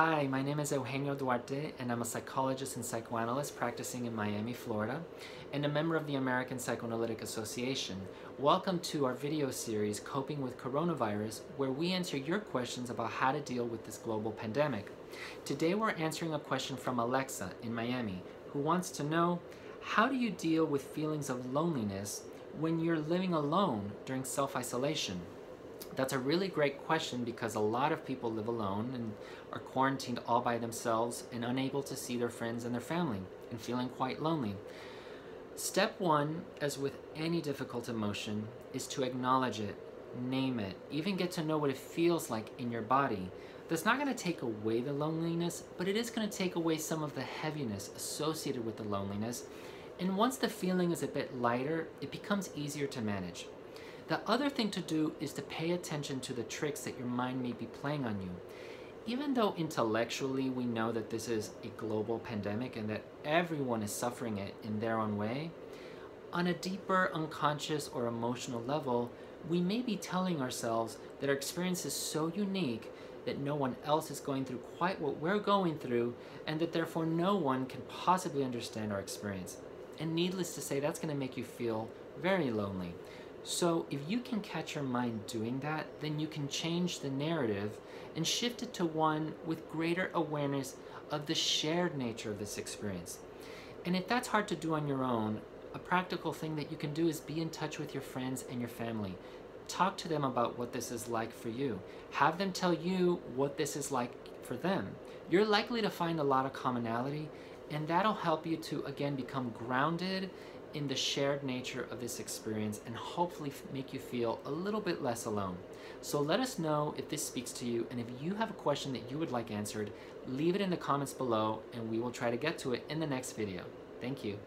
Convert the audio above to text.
Hi, my name is Eugenio Duarte, and I'm a psychologist and psychoanalyst practicing in Miami, Florida, and a member of the American Psychoanalytic Association. Welcome to our video series, Coping with Coronavirus, where we answer your questions about how to deal with this global pandemic. Today we're answering a question from Alexa in Miami, who wants to know, how do you deal with feelings of loneliness when you're living alone during self-isolation? That's a really great question because a lot of people live alone and are quarantined all by themselves and unable to see their friends and their family and feeling quite lonely. Step one, as with any difficult emotion, is to acknowledge it, name it, even get to know what it feels like in your body. That's not going to take away the loneliness, but it is going to take away some of the heaviness associated with the loneliness. And once the feeling is a bit lighter, it becomes easier to manage. The other thing to do is to pay attention to the tricks that your mind may be playing on you. Even though intellectually we know that this is a global pandemic and that everyone is suffering it in their own way, on a deeper unconscious or emotional level, we may be telling ourselves that our experience is so unique that no one else is going through quite what we're going through and that therefore no one can possibly understand our experience. And needless to say, that's going to make you feel very lonely. So if you can catch your mind doing that, then you can change the narrative and shift it to one with greater awareness of the shared nature of this experience. And if that's hard to do on your own, a practical thing that you can do is be in touch with your friends and your family. Talk to them about what this is like for you. Have them tell you what this is like for them. You're likely to find a lot of commonality and that'll help you to again become grounded in the shared nature of this experience and hopefully make you feel a little bit less alone. So let us know if this speaks to you and if you have a question that you would like answered, leave it in the comments below and we will try to get to it in the next video. Thank you.